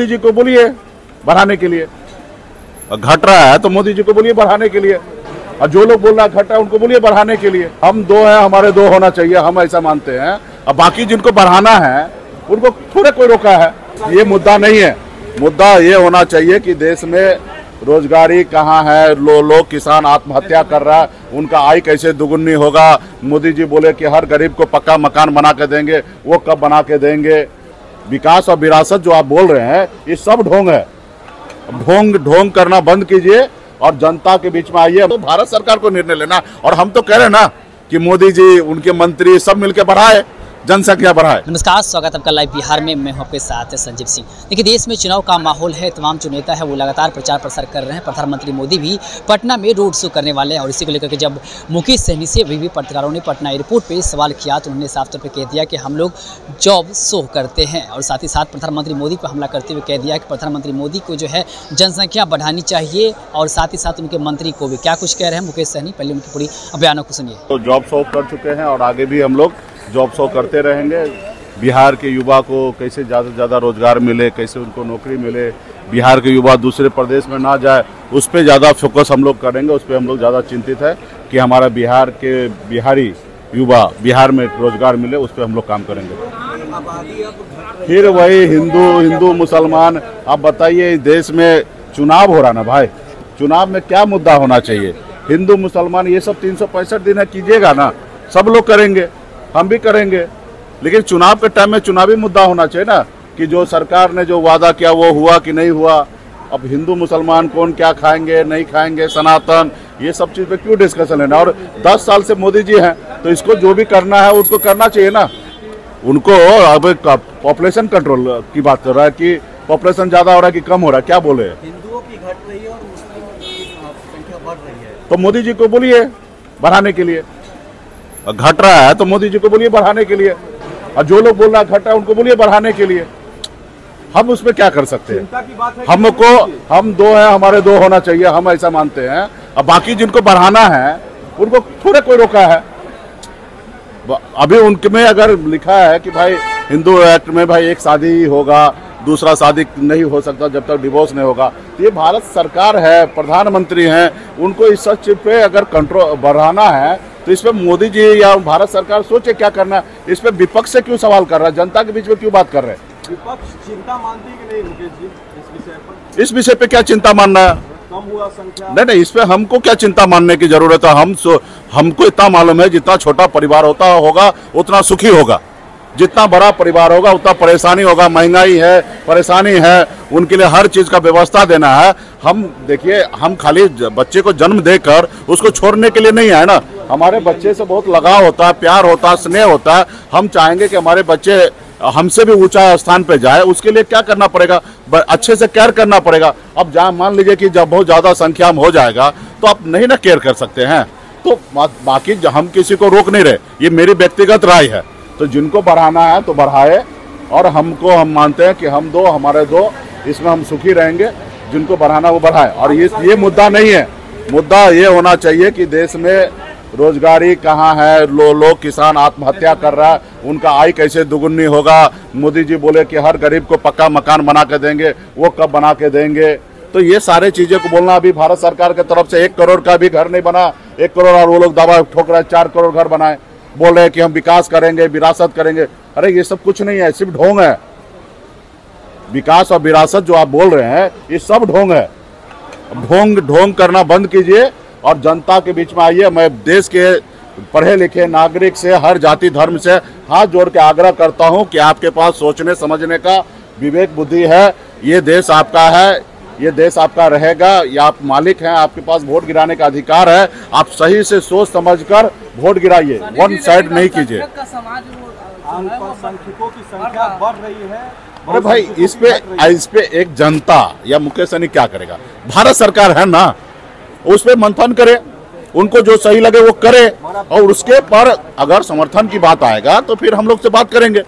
मोदी जी को बोलिए बढ़ाने के लिए। घट रहा है तो मोदी जी को बोलिए बढ़ाने के लिए। और जो लोग बोल रहा है घट रहा है उनको बोलिए बढ़ाने के लिए। हम दो हैं हमारे दो होना चाहिए हम ऐसा मानते हैं। अब बाकी जिनको बढ़ाना है उनको थोड़े कोई रोका है। ये मुद्दा नहीं है। मुद्दा ये होना चाहिए कि देश में रोजगारी कहाँ है लो, लोग किसान आत्महत्या कर रहा है उनका आय कैसे दुगुनी होगा? मोदी जी बोले कि हर गरीब को पक्का मकान बना के देंगे वो कब बना के देंगे? विकास और विरासत जो आप बोल रहे हैं, ये सब ढोंग है। ढोंग ढोंग करना बंद कीजिए और जनता के बीच में आइए। तो भारत सरकार को निर्णय लेना। और हम तो कह रहे हैं ना कि मोदी जी, उनके मंत्री, सब मिलकर बढ़ाए। जनसंख्या बढ़ाए नमस्कार स्वागत है आपका लाइव बिहार में। मैं हूँ आपके साथ संजीव सिंह। देखिए देश में चुनाव का माहौल है तमाम जो नेता है वो लगातार प्रचार प्रसार कर रहे हैं। प्रधानमंत्री मोदी भी पटना में रोड शो करने वाले हैं और इसी को लेकर के जब मुकेश सहनी से अभी भी पत्रकारों ने पटना एयरपोर्ट पर सवाल किया तो उन्होंने साफ़ तौर पर कह दिया कि हम लोग जॉब शो करते हैं और साथ ही साथ प्रधानमंत्री मोदी पर हमला करते हुए कह दिया कि प्रधानमंत्री मोदी को जो है जनसंख्या बढ़ानी चाहिए और साथ ही साथ उनके मंत्री को भी। क्या कुछ कह रहे हैं मुकेश सहनी? पहले उनकी पूरी बयानों को सुनिए। तो जॉब शो कर चुके हैं और आगे भी हम लोग जॉब शो करते रहेंगे। बिहार के युवा को कैसे ज़्यादा से ज़्यादा रोज़गार मिले, कैसे उनको नौकरी मिले, बिहार के युवा दूसरे प्रदेश में ना जाए, उस पर ज़्यादा फोकस हम लोग करेंगे, उस पर हम लोग ज़्यादा चिंतित है कि हमारा बिहार के बिहारी युवा, बिहार में रोज़गार मिले, उस पर हम लोग काम करेंगे। फिर वही हिंदू हिंदू, मुसलमान, आप बताइए, इस देश में चुनाव हो रहा ना भाई? चुनाव में क्या मुद्दा होना चाहिए? हिंदू, मुसलमान, ये सब तीन सौ पैंसठ दिन है, कीजिएगा ना। सब लोग करेंगे। हम भी करेंगे। लेकिन चुनाव के टाइम में चुनावी मुद्दा होना चाहिए ना कि जो सरकार ने जो वादा किया वो हुआ कि नहीं हुआ। अब हिंदू मुसलमान कौन क्या खाएँगे नहीं खाएँगे सनातन ये सब चीज़ पे क्यों डिस्कशन लेना? और 10 साल से मोदी जी हैं तो इसको जो भी करना है उसको करना चाहिए ना। उनको अब पॉपुलेशन कंट्रोल की बात कर रहा है कि पॉपुलेशन ज़्यादा हो रहा है कि कम हो रहा है? क्या बोले? हिंदुओं की घट रही है और मुस्लिमों की संख्या बढ़ रही है। तो मोदी जी को बोलिए बढ़ाने के लिए। घट रहा है तो मोदी जी को बोलिए बढ़ाने के लिए। और जो लोग बोल रहा है घट रहा है उनको बोलिए बढ़ाने के लिए। हम उसमें क्या कर सकते हैं? हमको हम दो हैं हमारे दो होना चाहिए हम ऐसा मानते हैं। अब बाकी जिनको बढ़ाना है उनको थोड़े कोई रोका है। अभी उनमें अगर लिखा है कि भाई हिंदू एक्ट में भाई एक शादी ही होगा दूसरा शादी नहीं हो सकता जब तक डिवोर्स नहीं होगा। तो ये भारत सरकार है प्रधानमंत्री हैं उनको इस सब चीज़ पे अगर कंट्रोल बढ़ाना है तो इस पर मोदी जी या भारत सरकार सोचे क्या करना है? इस पे विपक्ष से क्यों सवाल कर रहा है? जनता के बीच में क्यों बात कर रहे हैं? विपक्ष चिंता मानती कि नहीं मुकेश जी इस विषय पर? इस विषय पे क्या चिंता मानना है? कम हुआ संख्या। नहीं नहीं इस पे हमको क्या चिंता मानने की ज़रूरत है? हम हमको इतना मालूम है जितना छोटा परिवार होता होगा उतना सुखी होगा। जितना बड़ा परिवार होगा उतना परेशानी होगा। महँगाई है परेशानी है उनके लिए हर चीज़ का व्यवस्था देना है। हम देखिए हम खाली बच्चे को जन्म देकर उसको छोड़ने के लिए नहीं आए ना? हमारे बच्चे से बहुत लगाव होता है, प्यार होता है, स्नेह होता है। हम चाहेंगे कि हमारे बच्चे हमसे भी ऊँचा स्थान पे जाए। उसके लिए क्या करना पड़ेगा? अच्छे से केयर करना पड़ेगा। अब जहाँ मान लीजिए कि जब बहुत ज़्यादा संख्या में हो जाएगा तो आप नहीं ना केयर कर सकते हैं। तो बाकी हम किसी को रोक नहीं रहे। ये मेरी व्यक्तिगत राय है। तो जिनको बढ़ाना है तो बढ़ाए। और हमको, हम मानते हैं कि हम दो, हमारे दो, इसमें हम सुखी रहेंगे। जिनको बढ़ाना वो बढ़ाए। और ये ये मुद्दा नहीं है। मुद्दा ये होना चाहिए कि देश में रोजगारी कहाँ है? लो, लोग किसान आत्महत्या कर रहा है। उनका आय कैसे दुगुनी होगा? मोदी जी बोले कि हर गरीब को पक्का मकान बना के देंगे वो कब बना के देंगे? तो ये सारे चीज़ें को बोलना अभी भारत सरकार की तरफ़ से एक करोड़ का भी घर नहीं बना एक करोड़ और वो लोग दवा ठोक रहे चार करोड़ घर बनाए। बोल रहे हैं कि हम विकास करेंगे विरासत करेंगे। अरे ये सब कुछ नहीं है सिर्फ़ ढोंग है। विकास और विरासत जो आप बोल रहे हैं ये सब ढोंग है। ढोंग ढोंग करना बंद कीजिए। और जनता के बीच में आइए मैं देश के पढ़े लिखे नागरिक से हर जाति धर्म से हाथ जोड़ के आग्रह करता हूँ कि आपके पास सोचने समझने का विवेक बुद्धि है। ये देश आपका है ये देश आपका रहेगा या आप मालिक हैं आपके पास वोट गिराने का अधिकार है। आप सही से सोच समझकर वोट गिराइए वन साइड नहीं कीजिए। अल्पसंख्यकों की संख्या बढ़ रही है अरे भाई इस पे इस पे एक जनता या मुकेश सहनी क्या करेगा? भारत सरकार है ना? उस पर मंथन करे, उनको जो सही लगे वो करे, और उसके पर अगर समर्थन की बात आएगा तो फिर हम लोग से बात करेंगे।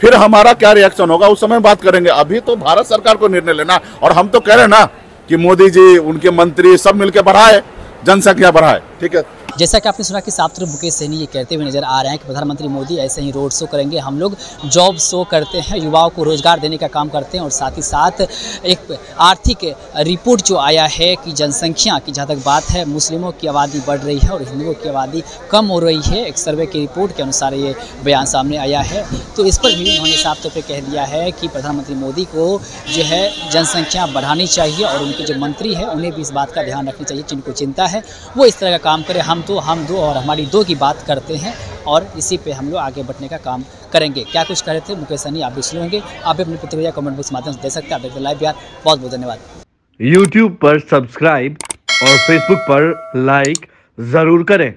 फिर हमारा क्या रिएक्शन होगा, उस समय बात करेंगे। अभी तो भारत सरकार को निर्णय लेना, और हम तो कह रहे हैं ना कि मोदी जी, उनके मंत्री सब मिलकर बढ़ाए, जनसंख्या बढ़ाए। ठीक है। जैसा कि आपने सुना कि साफ़ तौर मुकेश सहनी ये कहते हुए नज़र आ रहे हैं कि प्रधानमंत्री मोदी ऐसे ही रोड शो करेंगे। हम लोग जॉब शो करते हैं, युवाओं को रोज़गार देने का काम करते हैं और साथ ही साथ एक आर्थिक रिपोर्ट जो आया है कि जनसंख्या की जहाँ तक बात है, मुस्लिमों की आबादी बढ़ रही है और हिंदुओं की आबादी कम हो रही है। एक सर्वे की रिपोर्ट के अनुसार ये बयान सामने आया है। तो इस पर भी उन्होंने साफ़ तौर पर कह दिया है कि प्रधानमंत्री मोदी को जो है जनसंख्या बढ़ानी चाहिए और उनके जो मंत्री हैं, उन्हें भी इस बात का ध्यान रखना चाहिए जिनको चिंता है। वो इस तरह का काम करें। हम तो हम दो और हमारी दो की बात करते हैं और इसी पे हम लोग आगे बढ़ने का काम करेंगे। क्या कुछ कह रहे थे? मुकेश सनी आप भी सुनेंगे आप भी अपनी प्रतिक्रिया कमेंट बॉक्स माध्यम से दे सकते हैं। आप लाइव यार बहुत बहुत धन्यवाद। यूट्यूब पर सब्सक्राइब और फेसबुक पर लाइक ज़रूर करें।